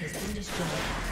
Has been destroyed.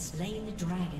Slain the dragon.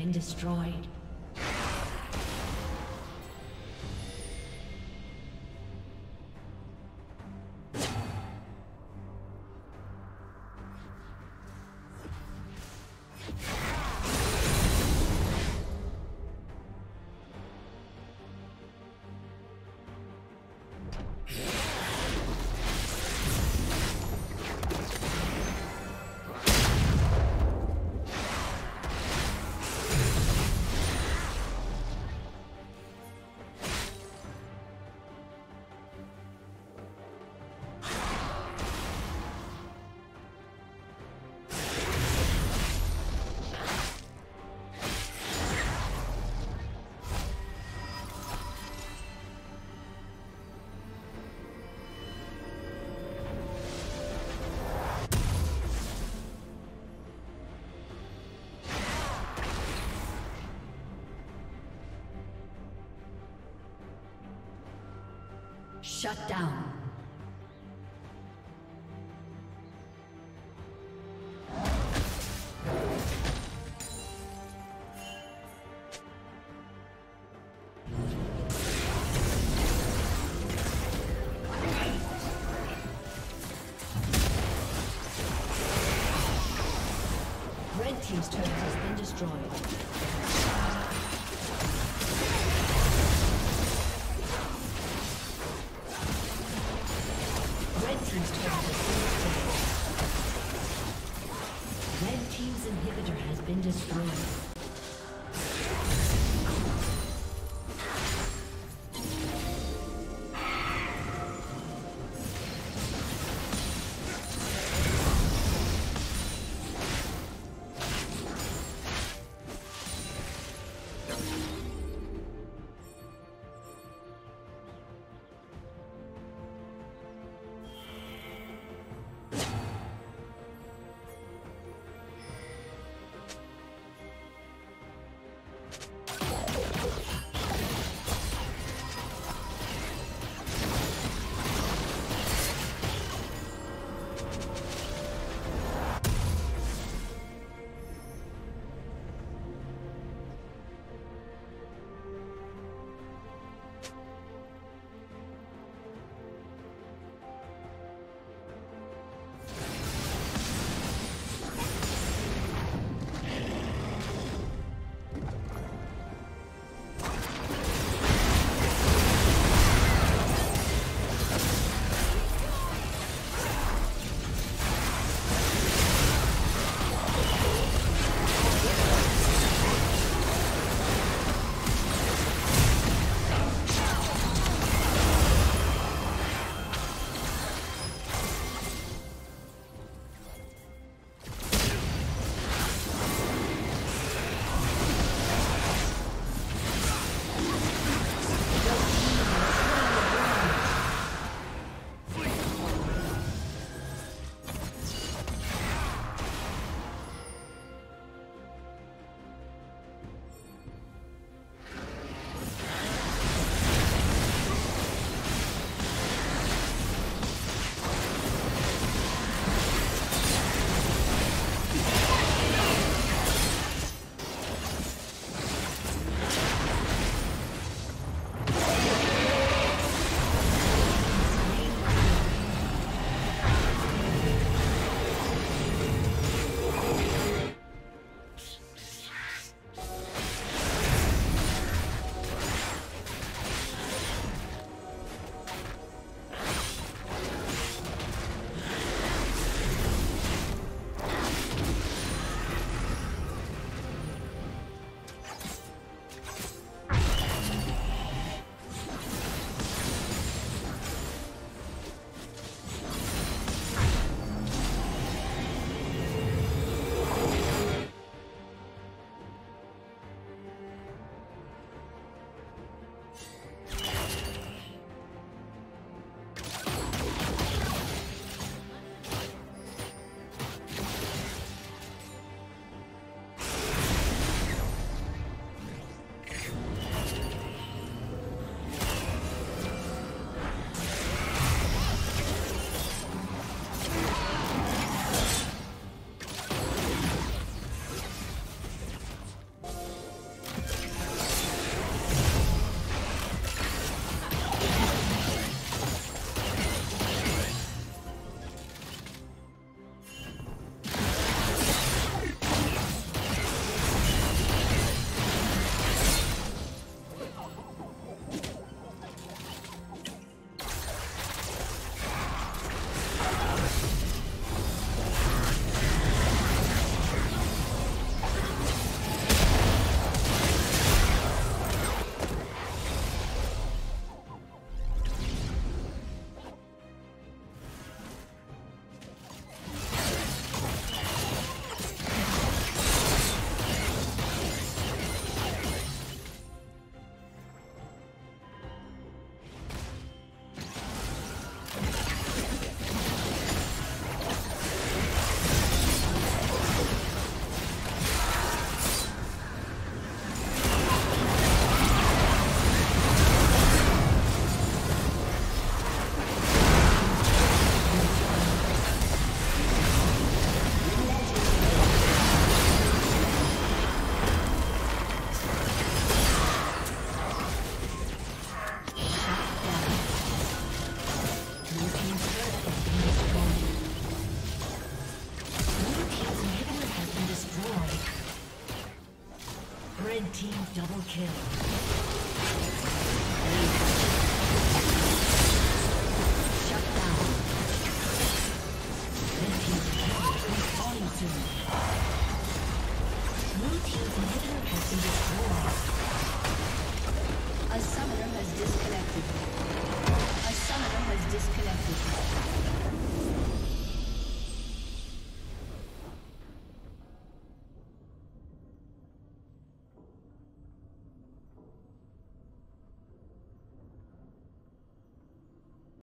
Been destroyed. Shut down.